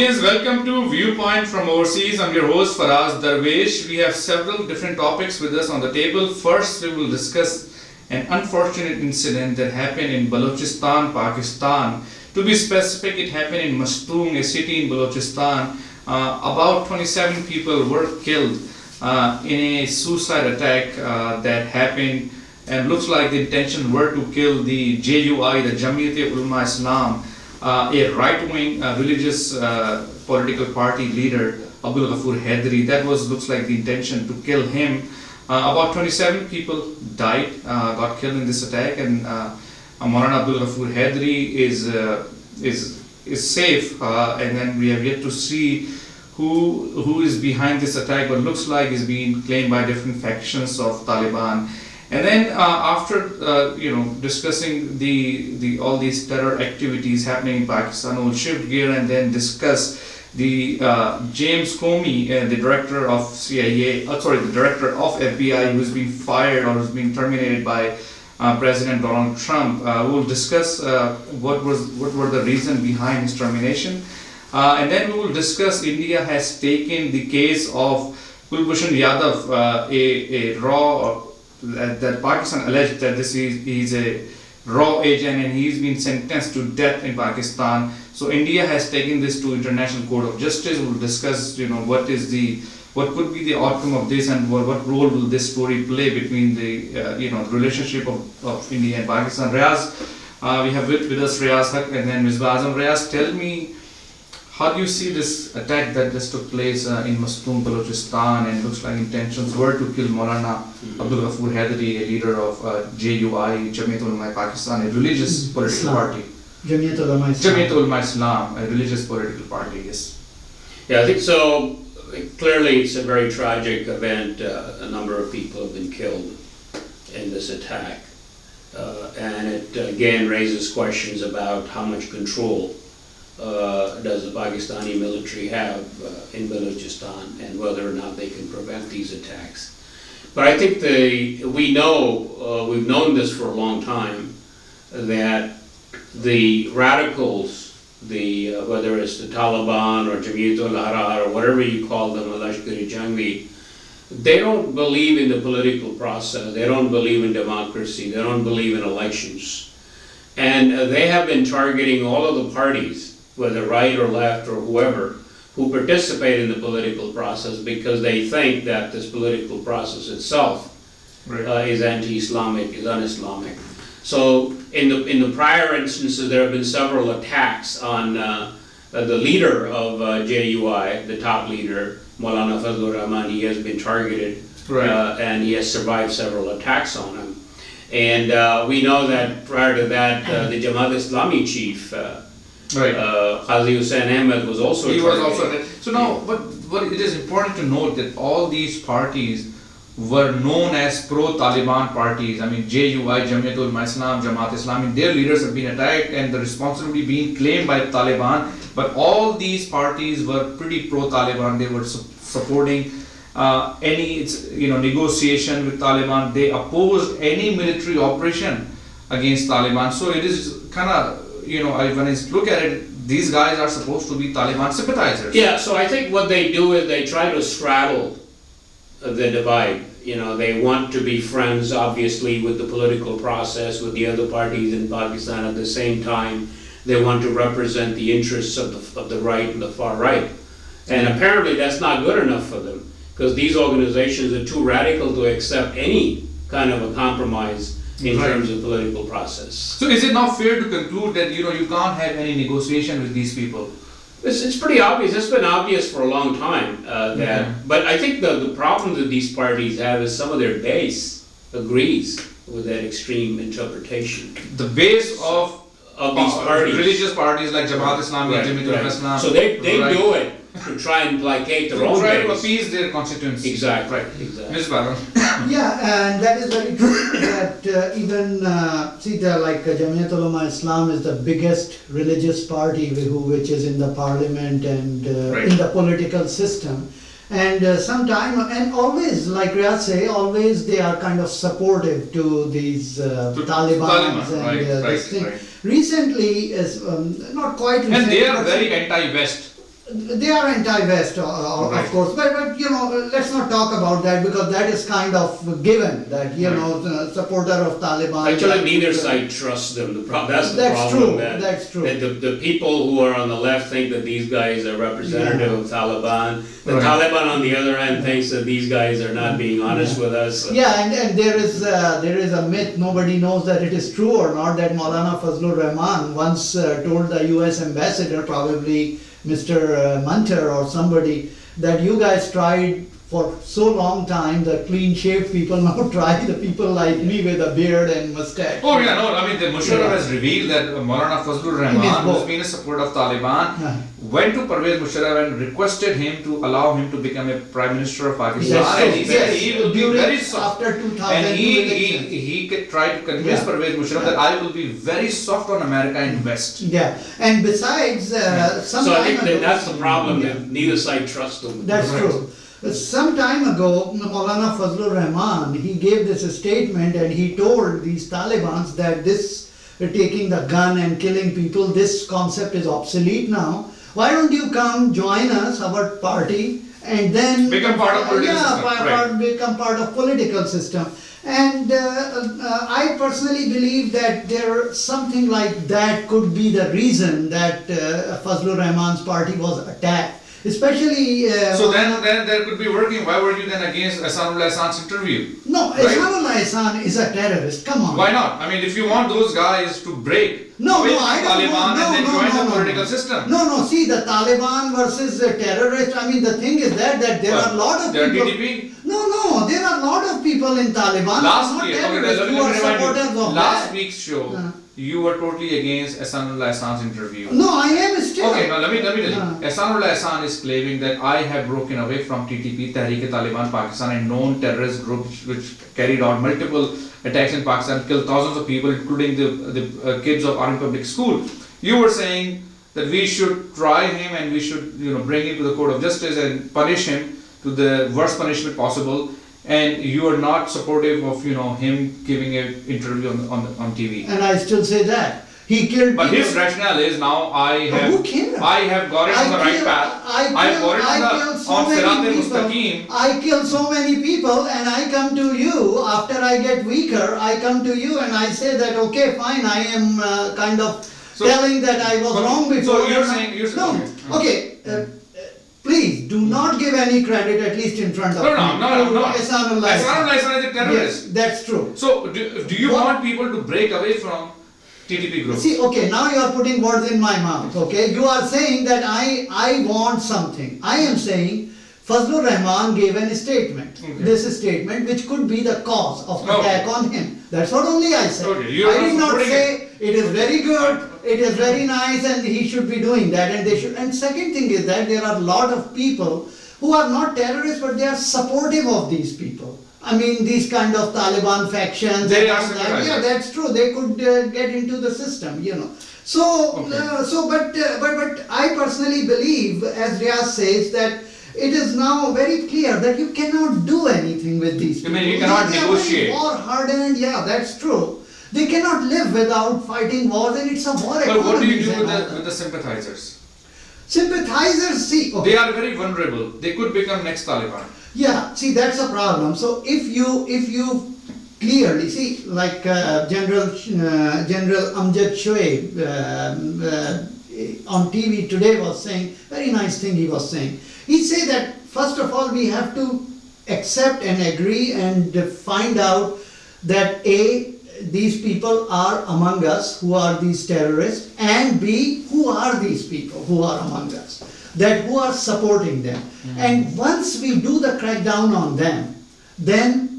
Audience, welcome to Viewpoint from Overseas. I'm your host Faraz Darvesh. We have several different topics with us on the table. First, we will discuss an unfortunate incident that happened in Balochistan, Pakistan. To be specific, it happened in Mastung, a city in Balochistan. Uh, about 27 people were killed uh, in a suicide attack uh, that happened and looks like the intention were to kill the JUI, the Jamiat-e Ulama Islam, uh, a right-wing uh, religious uh, political party leader, Abdul Ghafoor Haideri. That was looks like the intention to kill him. Uh, about 27 people died, uh, got killed in this attack, and uh, Maulana Abdul Ghafoor Haideri is is is safe. and then we have yet to see who who is behind this attack, but looks like is being claimed by different factions of Taliban. And then uh, after uh, you know discussing the the all these terror activities happening in Pakistan, we'll shift gear and then discuss the uh, James Comey, uh, the director of CIA, uh, sorry, the director of FBI, who's been fired or has been terminated by uh, President Donald Trump. we'll discuss what was what were the reason behind his termination, and then we will discuss India has taken the case of Kulbhushan Yadav, a, a RAW that, Pakistan alleged that this is he's a RAW agent and he's been sentenced to death in Pakistan. So India has taken this to International Court of Justice. We'll discuss, you know, what is the what could be the outcome of this and what, what role will this story play between the uh, you know relationship of, of India and Pakistan. Riaz, uh, we have with, with us Riaz Haq and then Ms. Azam. Riaz, tell me how do you see this attack that just took place uh, in Mastung, Balochistan, and looks like intentions were to kill Maulana mm-hmm. Abdul Ghafoor Haideri, a leader of uh, JUI, Jamiat Ulama Pakistan, a religious mm-hmm. political Islam. party. Jamiat Ulama Islam. Jamiat Ulama Islam, a religious political party, yes. Yeah, I think so. Clearly, it's a very tragic event. Uh, a number of people have been killed in this attack. Uh, and it again raises questions about how much control uh, does the Pakistani military have uh, in Balochistan and whether or not they can prevent these attacks. But I think the, we know, uh, we've known this for a long time, that the radicals, the, uh, whether it's the Taliban or Jamiat ul-Ahrar or whatever you call them, Lashkar-e-Jhangvi, they don't believe in the political process, they don't believe in democracy, they don't believe in elections. And they have been targeting all of the parties whether right or left or whoever, who participate in the political process because they think that this political process itself right. uh, is anti-Islamic, is un-Islamic. So in the in the prior instances, there have been several attacks on uh, uh, the leader of uh, JUI, the top leader, Maulana Fazlur Rahman. He has been targeted, right. Uh, and he has survived several attacks on him. And uh, we know that prior to that, the Jamaat Islami chief. Right. Uh, Hussain Ahmed was also. He was also. So now, but but it is important to note that all these parties were known as pro-Taliban parties. I mean, JUI, Jamiatul Islam, Jamaat Islami, their leaders have been attacked and the responsibility being claimed by Taliban. But all these parties were pretty pro-Taliban. They were su- supporting uh, any you know negotiation with Taliban. They opposed any military operation against Taliban. So it is kind of you know, when I look at it, these guys are supposed to be Taliban sympathizers. Yeah, so I think what they do is they try to straddle uh, the divide. You know, they want to be friends, obviously, with the political process, with the other parties in Pakistan at the same time. They want to represent the interests of the, of the right and the far right. And apparently that's not good enough for them because these organizations are too radical to accept any kind of a compromise in right. terms of political process. So is it not fair to conclude that you know you can't have any negotiation with these people? It's, it's pretty obvious. It's been obvious for a long time uh, that. Yeah. But I think the the problem that these parties have is some of their base agrees with that extreme interpretation. The base of of these uh, parties, religious parties like Jamaat Islam, right, right. Islam. So they they right. do it to try and placate their own try to appease their constituents. Exactly. Right. Exactly. Ms. Baran. yeah, and that is very true. that uh, even uh, see, the, like uh, Jamiat Ulama Islam is the biggest religious party who, which is in the parliament and uh, right. in the political system. And uh, sometime, and always, like Riaz say, always they are kind of supportive to these uh, to Taliban, Taliban and right, uh, right, this thing. Recently, is um, not quite. Recently, and they are very anti-West They are anti-West, uh, uh, Right. of course, but, but you know, let's not talk about that because that is kind of given that you Right. know, the supporter of Taliban. Actually, neither side trusts them. The prob, that's the That's problem. true, that- that's true. That the, the people who are on the left think that these guys are representative of Taliban. The Right. Taliban on the other end thinks that these guys are not being honest with us. Yeah, and, and there is uh, there is a myth nobody knows that it is true or not that Maulana Fazlur Rahman once uh, told the U.S. ambassador, probably Mr. uh, Munter or somebody, that you guys tried for so long time the clean shaved people now try the people like me with a beard and mustache. Oh yeah, no, I mean the Musharraf Yeah. has revealed that Maulana Fazlur In his Rahman, who's book. been a supporter of Taliban, Yeah. went to Pervez Musharraf and requested him to allow him to become a prime minister of Pakistan. Yes, and he said yes, he will be very soft. after 2002 And he, he, he could try to convince Yeah. Pervez Musharraf that I will be very soft on America and West. Yeah, and besides, uh, some So I think that that's the problem, Yeah. that neither side trusts them. That's Right. true. Some time ago, Maulana Fazlur Rahman, he gave this statement and he told these Talibans that this taking the gun and killing people, this concept is obsolete now. Why don't you come join us, our party, and then Become part of political yeah, system, part- right. become part of political system. And uh, uh, I personally believe that there something like that could be the reason that uh, Fazlur Rahman's party was attacked. Especially uh, So then, then there could be working. Why were you then against Ahsanullah Ahsan's interview? no, right? Ihsanullah Ihsan is a terrorist. Come on. Why not? I mean, if you want those guys to break No, no, I don't Taliban want, no, and then no, join no, the political no. system. No, no, see the Taliban versus the terrorist. I mean, the thing is that that there are a lot of people. No, no, there are a lot of people in Taliban. Last week, okay, let, terrorists let who me remind you. Last that. week's show, Uh. You were totally against Ahsanullah Ahsan's interview. No, I am still. Okay, now let me let me tell you. Uh. Ahsanullah Ahsan is claiming that I have broken away from TTP, Tehreek-e-Taliban Pakistan, a known terrorist group which, which carried out multiple attacks in Pakistan, killed thousands of people, including the the uh, kids of Army Public School. You were saying that we should try him and we should you know bring him to the court of justice and punish him to the worst punishment possible. And you are not supportive of you know him giving an interview on on, on TV. And I still say that. He killed But his rationale is now I have who cares? I have got it I on the right path. I I've got it I on the so on many people. Mustaqim. I kill so many people and I come to you after I get weaker. I come to you and I say that okay, fine. I am uh, kind of So- telling that I was so- wrong so before. you're saying- you're no. Okay. Uh, uh, please do hmm. not give any credit, at least in front of No, no, me. no, no, to no. Ehsanullah. Ahsan is a terrorist. Yes, that's true. So do, do you What- want people to break away from TTP group? See, okay, now you are putting words in my mouth, okay? You are saying that I, I want something. I am saying Fazlur Rahman gave an statement. Okay. This statement which could be the cause of Okay. attack on him. That's what only I said. Okay, you are I did not not say it is very good, it is very nice and he should be doing that and they should. And second thing is that there are a lot of people who are not terrorists but they are supportive of these people. I mean, these kind of Taliban factions. They are that. Yeah, that's true. They could uh, get into the system, you know. So, Okay. uh, so, but, uh, but, but I personally believe, as Riaz says, that it is now very clear that you cannot do anything with these You people. mean you cannot They are negotiate? very War hardened, yeah, that's true. They cannot live without fighting wars, and it's a war But what do you do with the, with the sympathizers? Sympathizers, see, okay. They are very vulnerable. They could become next Taliban. Yeah, see, that's a problem. So if you, if you clearly, see, like uh, General, uh, General Amjad Shoaib um, uh, on TV today was saying, very nice thing he was saying. He said that, first of all, we have to accept and agree and find out that A, these people are among us who are these terrorists, and B, who are these people who are among us, that who are supporting them. And once we do the crackdown on them, then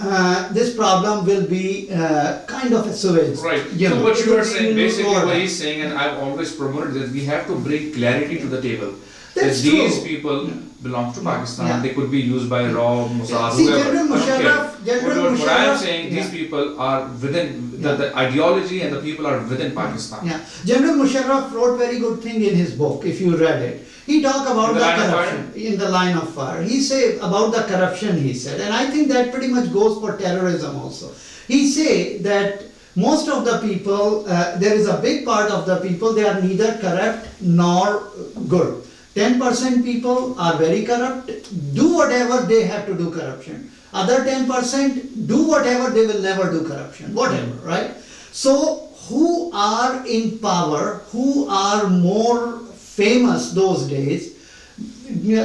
uh, this problem will be uh, kind of a sewage. Right. you so know, what you are saying, basically order. what he's saying, and I've always promoted that we have to bring clarity to the table. That's that these true. people belong to Pakistan. Yeah. They could be used by RAW, Mossad, See, whoever. General I don't care. Musharraf- General what, what I am saying, yeah. these people are within the, Yeah. the ideology and the people are within Pakistan. Yeah, General Musharraf wrote very good thing in his book, if you read it. He talked about In the the, corruption in the line of fire. He said about the corruption, he said, and I think that pretty much goes for terrorism also. He say that most of the people, uh, there is a big part of the people, they are neither corrupt nor good. 10% people are very corrupt, do whatever they have to do corruption. Other 10% do whatever they will never do corruption, whatever, right? So, who are in power, who are more famous those days,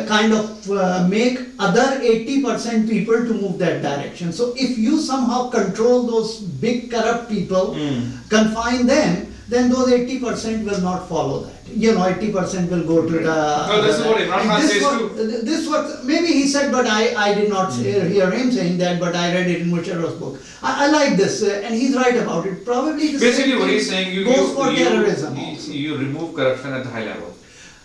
kind of uh, make other 80% people to move that direction. So if you somehow control those big corrupt people, confine them, then those 80% will not follow that. You know, 80% will go to the. No, this is what Imran Khan says what- too. This what, maybe he said, but I, I did not hear hear him saying that, but I read it in Musharraf's book. I, I like this, uh, and he's right about it. Probably the same Basically, what he's saying, you, goes you, for you, terrorism you, you remove corruption at the high level.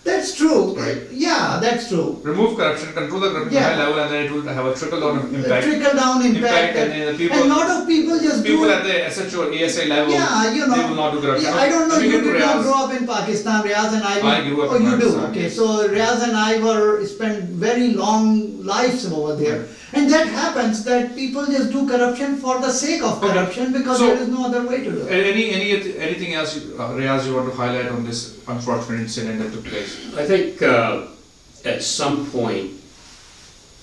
That's true. Right. Yeah, that's true. Remove corruption, control the corruption Yeah. at high level, and then it will have a trickle down impact. Trickle down impact. Impact, and then the people- and lot of people just People do at the SHO ASI level, Yeah, you know. they will not do corruption. Yeah, I don't know, you did not grow up in Pakistan, Riaz and I. I grew up Oh, you do, okay, so Riaz and I were, spent very long lives over there. And that happens, that people just do corruption for the sake of Okay. corruption, because So- there is no other way to do it. Any, any, anything else, you- uh, Riaz, you want to highlight on this unfortunate incident that took place? I think uh, at some point,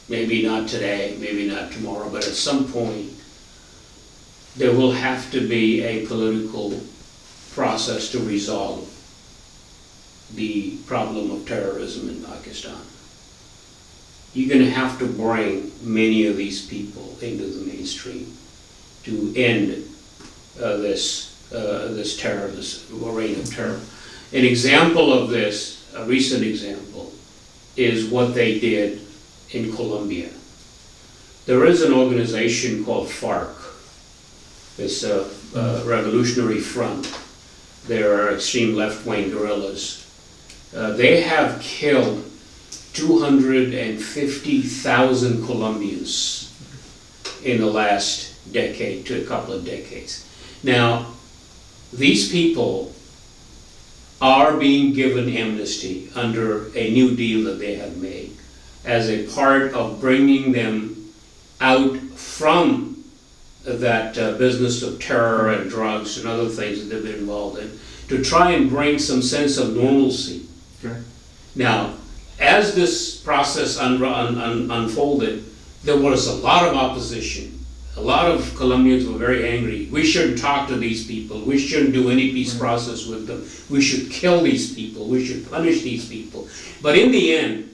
maybe not today, maybe not tomorrow, but at some point, there will have to be a political process to resolve the problem of terrorism in Pakistan. You're gonna have to bring many of these people into the mainstream to end uh, this, uh, this terror, this reign of terror. An example of this, a recent example, is what they did in Colombia. There is an organization called FARC, it's a uh, revolutionary front. They are extreme left-wing guerrillas. Uh, They have killed 250,000 Colombians in the last decade to a couple of decades. Now, these people are being given amnesty under a new deal that they have made as a part of bringing them out from that uh, business of terror and drugs and other things that they've been involved in to try and bring some sense of normalcy. Now, as this process un- un- un- unfolded, there was a lot of opposition. A lot of Colombians were very angry. We shouldn't talk to these people. We shouldn't do any peace process with them. We should kill these people. We should punish these people. But in the end,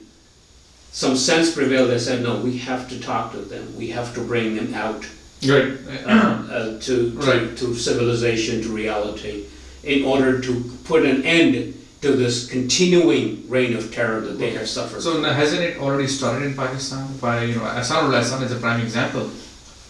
some sense prevailed They said, no, we have to talk to them. We have to bring them out Right. uh, uh, to, to, Right. to civilization, to reality, in order to put an end to this continuing reign of terror that they have suffered. So now, hasn't it already started in Pakistan by, you know, Hassan is a prime example.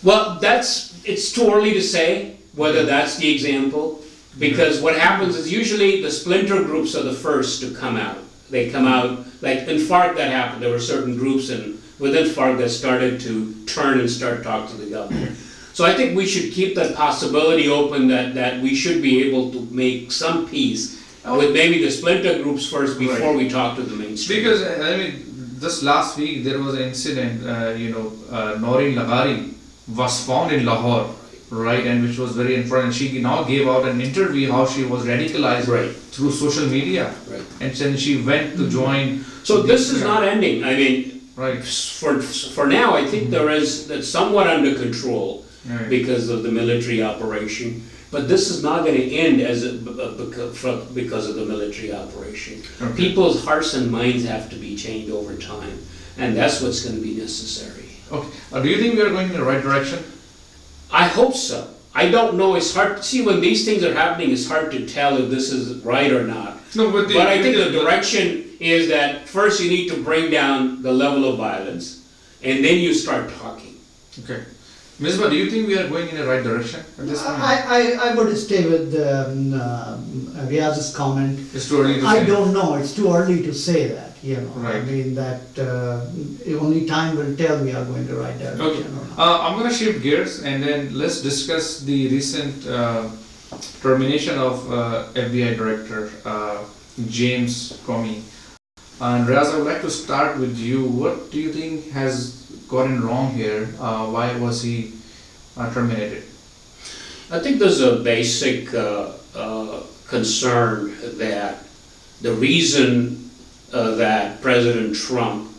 Well, that's, it's too early to say whether that's the example, because what happens is usually the splinter groups are the first to come out. They come out, like in FARC that happened, there were certain groups and within FARC that started to turn and start talk to the government. So I think we should keep that possibility open that, that we should be able to make some peace with maybe the splinter groups first before Right. we talk to the mainstream. Because, uh, I mean, just last week there was an incident, uh, you know, uh, Noreen Leghari was found in Lahore, right, and which was very important. She now gave out an interview how she was radicalized Right. through social media, Right. and then she went to join. So this is not ending, I mean, right. for, for now, I think there is, that's somewhat under control Right. because of the military operation, but this is not gonna end as, a- b- b- beca- fro- because of the military operation. Okay. People's hearts and minds have to be changed over time, and that's what's gonna be necessary. Okay. Uh, do you think we are going in the right direction? I hope so. I don't know, it's hard, To, see, when these things are happening, it's hard to tell if this is right or not. No, but the. But I think the the- direction is that first you need to bring down the level of violence, and then you start talking. Okay. Misbah, do you think we are going in the right direction at this point? I, I, I would stay with um, uh, Riaz's comment. It's too early to say. I don't know, it's too early to say that, you know. right. I mean, that uh, only time will tell we are going to right Okay, direction not. uh, I'm gonna shift gears and then let's discuss the recent uh, termination of uh, FBI Director uh, James Comey. And Raz, I would like to start with you. What do you think has gotten wrong here? Uh, why was he uh, terminated? I think there's a basic uh, concern that the reason that President Trump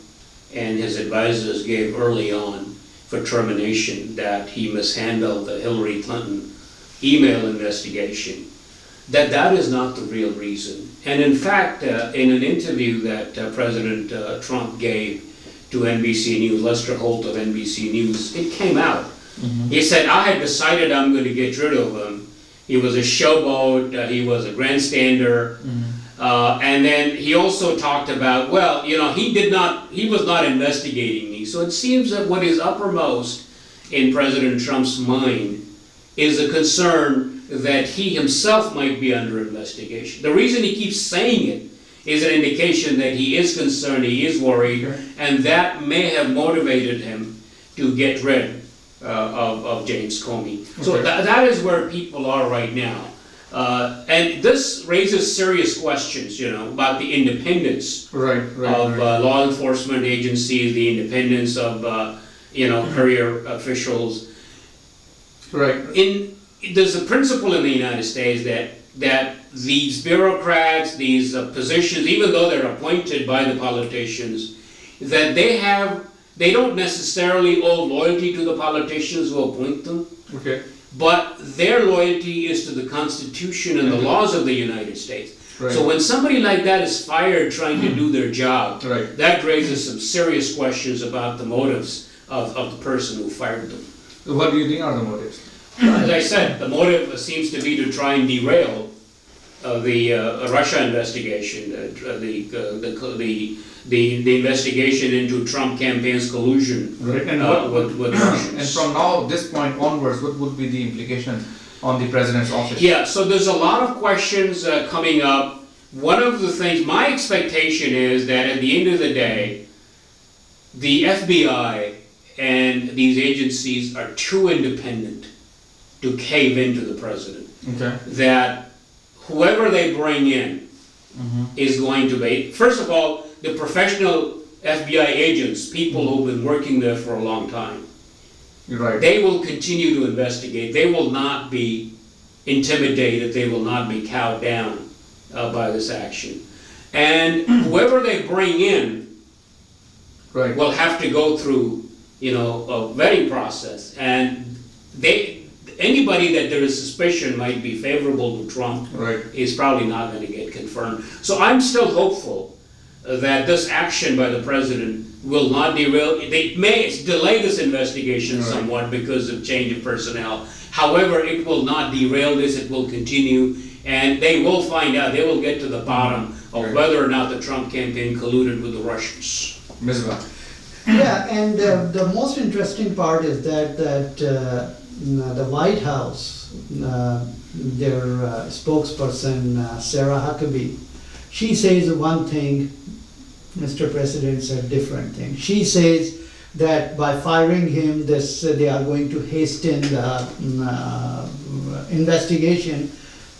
and his advisors gave early on for termination, that he mishandled the Hillary Clinton email investigation, that that is not the real reason. And in fact, uh, in an interview that uh, President uh, Trump gave to NBC News, Lester Holt of NBC News, it came out. He said, I had decided I'm going to get rid of him. He was a showboat, uh, he was a grandstander. Uh, and then he also talked about, well, you know, he did not, he was not investigating me. So it seems that what is uppermost in President Trump's mind is a concern that he himself might be under investigation. The reason he keeps saying it is an indication that he is concerned, he is worried, and that may have motivated him to get rid uh, of, of James Comey. So Okay. tha- that is where people are right now. Uh, and this raises serious questions, you know, about the independence Right, right, of uh, law enforcement agencies, the independence of, uh, you know, career officials. Right, In, there's a principle in the United States that, that these bureaucrats, these uh, positions, even though they're appointed by the politicians, that they have, they don't necessarily owe loyalty to the politicians who appoint them, okay, but their loyalty is to the Constitution and the laws of the United States. Right. So when somebody like that is fired trying to do their job, right. that raises some serious questions about the motives of, of the person who fired them. What do you think are the motives? As I said, the motive seems to be to try and derail the uh, Russia investigation, uh, the, uh, the, the, the, the investigation into Trump campaign's collusion Right, and what, with, with and from now, this point onwards, what would be the implication on the president's office? Yeah, so there's a lot of questions uh, coming up. One of the things, my expectation is that at the end of the day, the FBI and these agencies are too independent to cave into the president. Okay. That whoever they bring in Mhm. is going to be, first of all, the professional FBI agents, people who've been working there for a long time, You're right. they will continue to investigate. They will not be intimidated, they will not be cowed down uh, by this action. And whoever they bring in Right. will have to go through, you know, a vetting process. And they, anybody that there is suspicion might be favorable to Trump Right. is probably not going to get confirmed. So I'm still hopeful uh, that this action by the president will not derail, they may delay this investigation Right. somewhat because of change of personnel. However, it will not derail this, it will continue, and they will find out, they will get to the bottom of Right. whether or not the Trump campaign colluded with the Russians. Misbah. Yeah, and uh, the most interesting part is that, that uh, the White House, uh, their uh, spokesperson, uh, Sarah Huckabee, she says one thing, Mr. President said different thing. She says that by firing him, this, uh, they are going to hasten the mm, uh, investigation.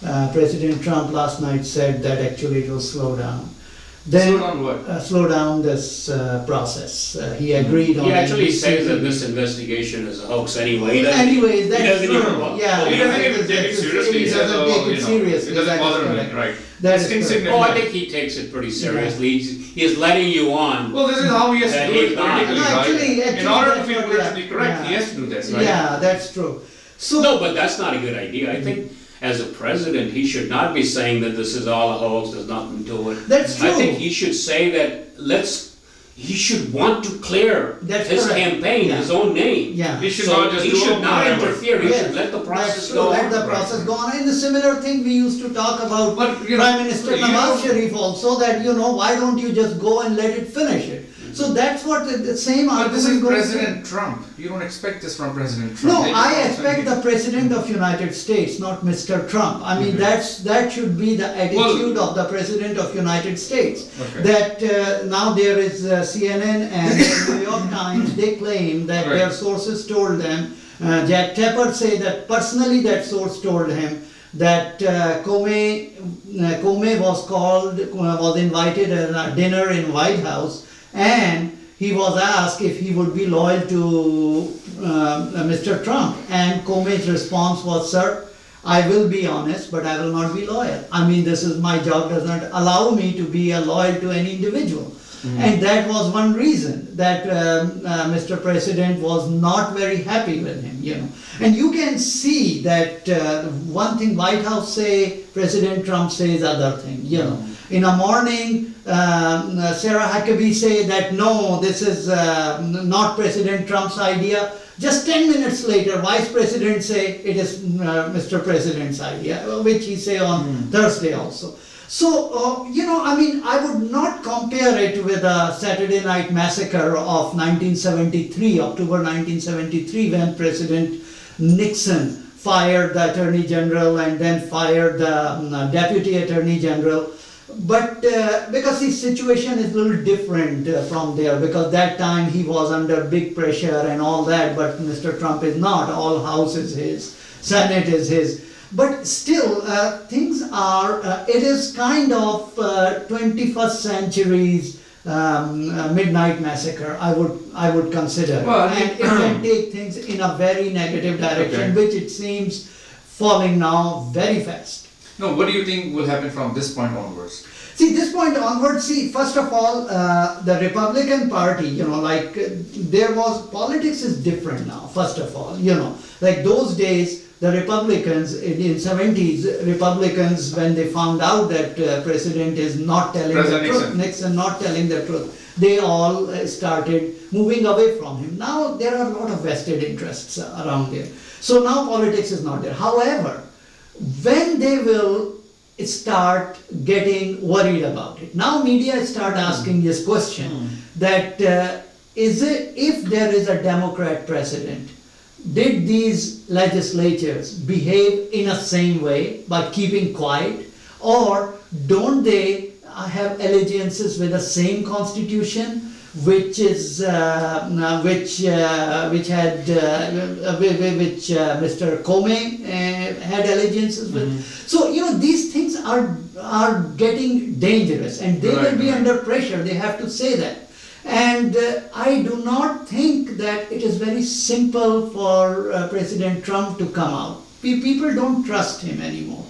Uh, President Trump last night said that actually it will slow down. Then, Slow down what? uh, slow down this uh, process. Uh, He agreed on. He actually NBC. says that this investigation is a hoax anyway. He doesn't- Anyways, he that's doesn't true, even want- yeah. He doesn't even take it that's- seriously. He He doesn't oh, take you it know, seriously. It doesn't bother me, correct. right. That It's is correct. insignificant. Oh, I think he takes it pretty seriously. He's, he's letting you on. Well, this is how he has to do it not. politically, No, right? actually- In order to feel what- politically correct, yeah. he has to do this, right? Yeah, that's true. So. No, but that's not a good idea. I think as a president, he should not be saying that this is all a hoax, there's nothing to it. That's I think he should say that, let's, he should want to clear That's his correct. campaign, Yeah. his own name. Yeah. He should So not just he should not interfere, he Yes, should let the process go let on. the process go on. And the similar thing we used to talk about But, you know, Prime Minister you Nawaz know- Sharif also, that, you know, why don't you just go and let it finish it? So that's what, the- the same But this is argument. President Trump. You don't expect this from President Trump. No, They I expect the President of United States, not Mr. Trump. I mean, Okay. that's, that should be the attitude of the President of United States. Okay. That uh, now there is uh, CNN and New York Times, they claim that their sources told them, uh, Jack Tapper say that personally that source told him that uh, Comey, uh, Comey was called, uh, was invited at a dinner in White House and he was asked if he would be loyal to um, uh, Mr. Trump. And Comey's response was, sir, I will be honest, but I will not be loyal. I mean, this is my job does not allow me to be a loyal to any individual. And that was one reason that um, uh, Mr. President was not very happy with him, you know. And you can see that uh, one thing White House say, President Trump says other thing, you know. In a morning, um, Sarah Huckabee say that no, this is uh, not President Trump's idea. Just 10 minutes later, Vice President say it is uh, Mr. President's idea, uh, which he say on Thursday also. So, uh, you know, I mean, I would not compare it with a Saturday Night Massacre of 1973, October 1973, when President Nixon fired the Attorney General and then fired the um, Deputy Attorney General. But uh, because his situation is a little different uh, from there, because that time he was under big pressure and all that, but Mr. Trump is not. All House is his, Senate is his. But still, uh, things are, uh, it is kind of uh, 21st century's um, uh, midnight massacre, I would, I would consider. Well, and it can take things in a very negative direction, Okay. which it seems falling now very fast. No, what do you think will happen from this point onwards? See, this point onwards, see, first of all, uh, the Republican Party, you know, like, uh, there was, politics is different now, first of all, you know. Like those days, the Republicans, in, in seventies, Republicans, when they found out that uh, President is not telling the President truth, Nixon. Nixon not telling the truth, they all uh, started moving away from him. Now, there are a lot of vested interests around there. So now politics is not there. However, when they will start getting worried about it. Now media start asking this question that uh, is it if there is a Democrat president, did these legislatures behave in a same way by keeping quiet, or don't they have allegiances with the same constitution? Which is uh, uh, which uh, which had uh, uh, whi- whi- which uh, Mr. Comey uh, had allegiances with. So you know these things are are getting dangerous, and they will be right. under pressure. They have to say that. And uh, I do not think that it is very simple for uh, President Trump to come out. Pe- People don't trust him anymore.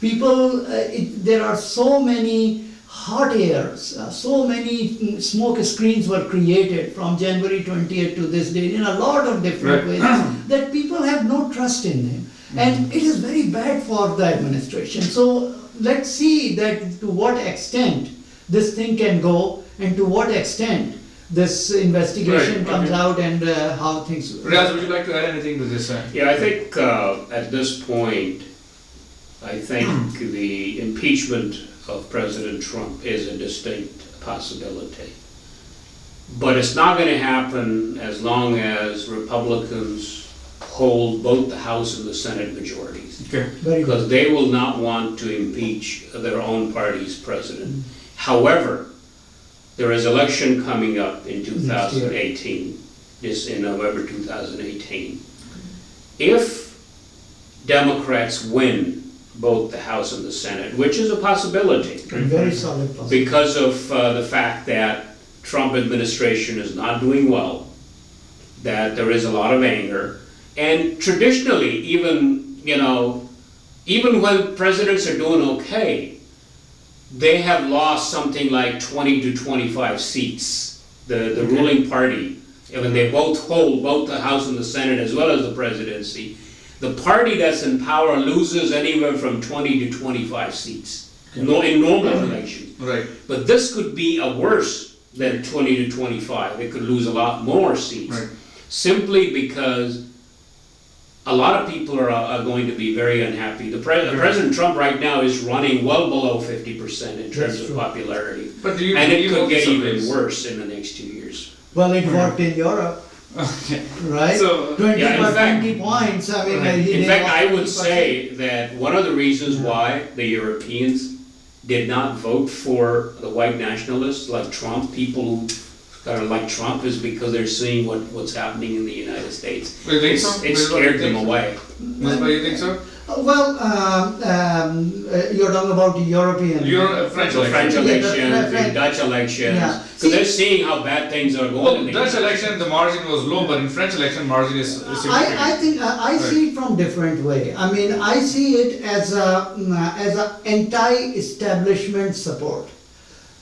People, uh, it, there are so many hot airs, uh, so many mm, smoke screens were created from January 20th to this day in a lot of different Right. ways that people have no trust in him. And it is very bad for the administration. So let's see that to what extent this thing can go and to what extent this investigation Right, comes okay. out and uh, how things. Riaz, would you like to add anything to this? uh? Yeah, I think uh, at this point, I think the impeachment of President Trump is a distinct possibility. But it's not going to happen as long as Republicans hold both the House and the Senate majorities. Okay. Because they will not want to impeach their own party's president. However, there is election coming up in 2018, this in November 2018. If Democrats win both the House and the Senate, which is a possibility, Very solid possibility. because of uh, the fact that Trump administration is not doing well, that there is a lot of anger, and traditionally, even, you know, even when presidents are doing okay, they have lost something like 20 to 25 seats, the, the ruling party. And when they both hold both the House and the Senate as well as the presidency, the party that's in power loses anywhere from 20 to 25 seats no, in normal elections. Right. But this could be a worse than 20 to 25. They could lose a lot more seats. Right. Simply because a lot of people are, are going to be very unhappy. The pre- Right. President Trump right now is running well below 50% in terms That's of true. popularity. But do you And it believe could get even worse in the next two years. Well, it worked in Europe, Okay. right? So, Twenty yeah, in by fact- twenty points, I mean. Right. uh, In they fact, I would 20%. say that one of the reasons why the Europeans did not vote for the white nationalists like Trump, people who kind of like Trump, is because they're seeing what, what's happening in the United States. You think so? It Ms. Bhatt, you scared them think away. Ms. Bhatt, you think so? Well, um, um, uh, you're talking about the European. Euro, uh, French The French election. Yeah, the elections, the French- Dutch elections, Yeah. because they're seeing how bad things are Well, going. in the Dutch election, the margin was low, but in French election, margin is is. I, I think, uh, I see it from different way. I mean, I see it as a, mm, uh, as a anti-establishment support.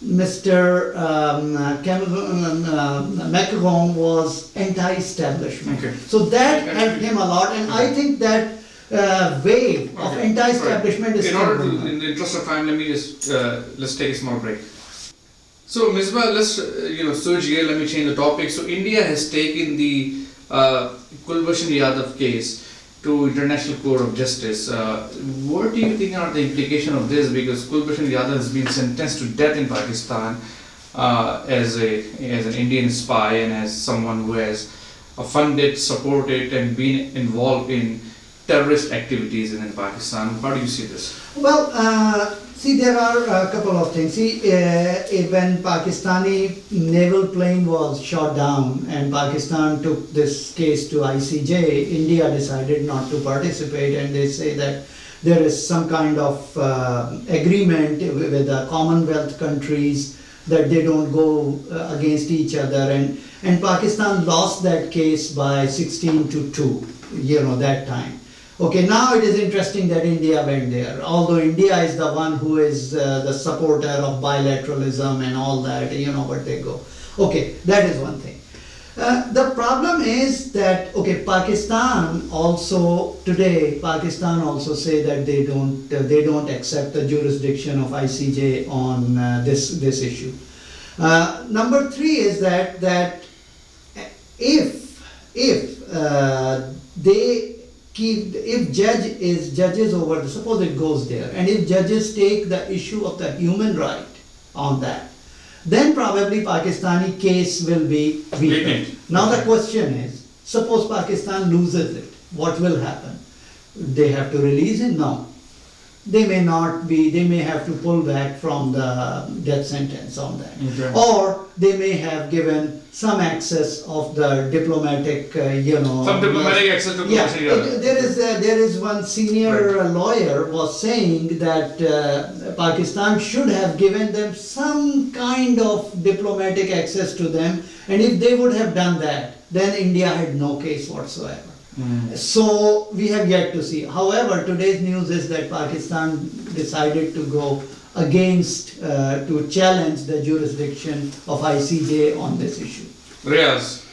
Mr. Um, uh, Cameron, uh, Macron was anti-establishment. Okay. So that helped him a lot, and I think that uh, wave of Okay, anti-establishment right. is In order to, in the interest of time, let me just, uh, let's take a small break. So, Misbah, let's, uh, you know, switch gear, let me change the topic. So, India has taken the uh, Kulbhushan Yadav case to International Court of Justice. Uh, what do you think are the implications of this? Because Kulbhushan Yadav has been sentenced to death in Pakistan uh, as a as an Indian spy and as someone who has funded, supported, and been involved in terrorist activities in Pakistan. How do you see this? Well, uh, see, there are a couple of things. See, uh, eh, when Pakistani naval plane was shot down and Pakistan took this case to ICJ, India decided not to participate, and they say that there is some kind of uh, agreement with the Commonwealth countries that they don't go uh, against each other, and and Pakistan lost that case by 16 to 2, you know, that time. Okay, now it is interesting that India went there, although India is the one who is uh, the supporter of bilateralism and all that, you know, but they go. Okay, that is one thing. Uh, the problem is that, okay, Pakistan also, today, Pakistan also say that they don't, uh, they don't accept the jurisdiction of ICJ on uh, this, this issue. Uh, number three is that, that if, if uh, they keep, if judge is, judges over, the suppose it goes there, and if judges take the issue of the human right on that, then probably Pakistani case will be weakened. Now the question is, suppose Pakistan loses it, what will happen? They have to release him? No. They may not be, they may have to pull back from the death sentence on that. Okay. Or they may have given some access of the diplomatic, uh, you know. Some diplomatic access to Yeah, it- there is, uh, there is one senior lawyer was saying that uh, Pakistan should have given them some kind of diplomatic access to them, and if they would have done that, then India had no case whatsoever. So we have yet to see. However, today's news is that Pakistan decided to go against, uh, to challenge the jurisdiction of ICJ on this issue. Riaz,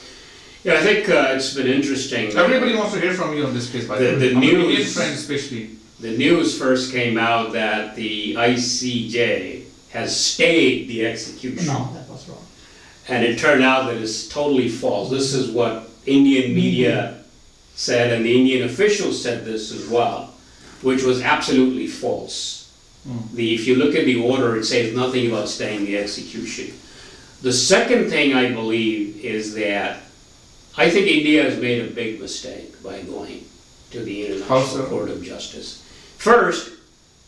Yeah, I think uh, it's been interesting. everybody wants to hear from you on this case, by the The- way. the news- friends especially. The news first came out that the ICJ has stayed the execution. No, that was wrong. And it turned out that it's totally false. This is what Indian media said, and the Indian officials said this as well, which was absolutely false. Hmm. The, if you look at the order, it says nothing about staying the execution. The second thing I believe is that I think India has made a big mistake by going to the International so? Court of Justice. First,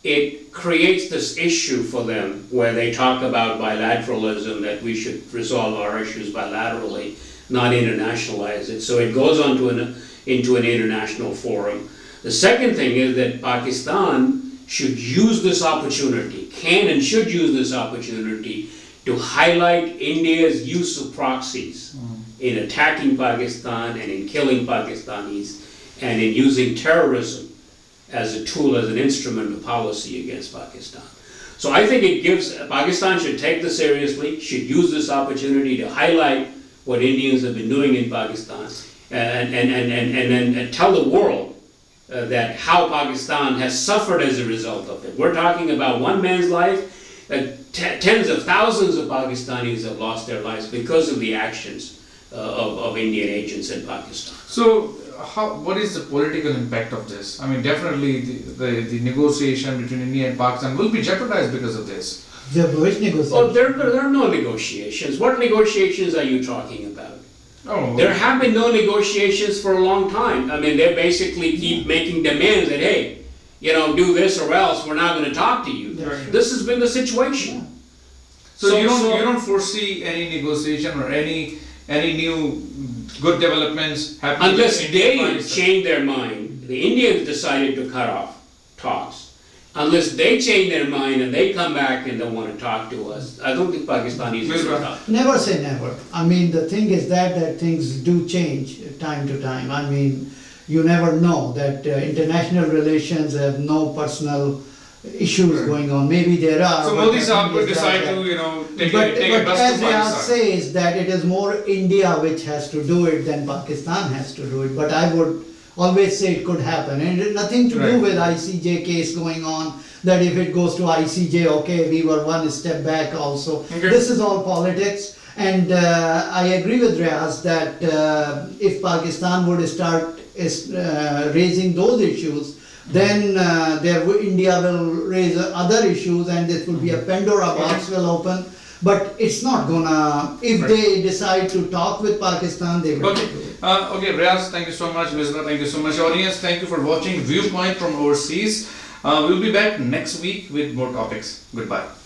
it creates this issue for them where they talk about bilateralism, that we should resolve our issues bilaterally, not internationalize it. So it goes on to an, into an international forum. The second thing is that Pakistan should use this opportunity, can and should use this opportunity to highlight India's use of proxies mm-hmm. in attacking Pakistan and in killing Pakistanis and in using terrorism as a tool, as an instrument of policy against Pakistan. So I think it gives, Pakistan should take this seriously, should use this opportunity to highlight what Indians have been doing in Pakistan and, and, and, and, and, and, and tell the world uh, that how Pakistan has suffered as a result of it. We're talking about one man's life, uh, t- tens of thousands of Pakistanis have lost their lives because of the actions uh, of, of Indian agents in Pakistan. So, how, what is the political impact of this? I mean, definitely the, the, the negotiation between India and Pakistan will be jeopardized because of this. The which negotiation? Oh, there, there there are no negotiations. What negotiations are you talking about? Oh, There have been no negotiations for a long time. I mean, they basically keep making demands that, hey, you know, do this or else we're not gonna talk to you. Right. This has been the situation. so, you don't so- you don't foresee any negotiation or any any new good developments happening? Unless between India they change their mind, the Indians decided to cut off talks. Unless they change their mind and they come back and don't wanna talk to us, I don't think Pakistanis will Misbah. talk. Never say never. I mean, the thing is that, that things do change time to time. I mean, you never know that uh, international relations have no personal issues going on. Maybe there are. So but Modi the Saab thing could that- decide to, you know, take But, a, take a but bus as to Riaz Pakistan. says that it is more India which has to do it than Pakistan has to do it. But I would always say it could happen. And it nothing to do with ICJ case going on, that if it goes to ICJ, okay, we were one step back also. Okay. This is all politics. And uh, I agree with Riaz that uh, if Pakistan would start is, uh, raising those issues, then uh, there India will raise other issues and this will be a Pandora box will open. But it's not gonna, if Right. they decide to talk with Pakistan, they will Okay, uh, okay, Riaz, thank you so much. Misbah, thank you so much. Audience, thank you for watching Viewpoint from overseas. Uh, we'll be back next week with more topics. Goodbye.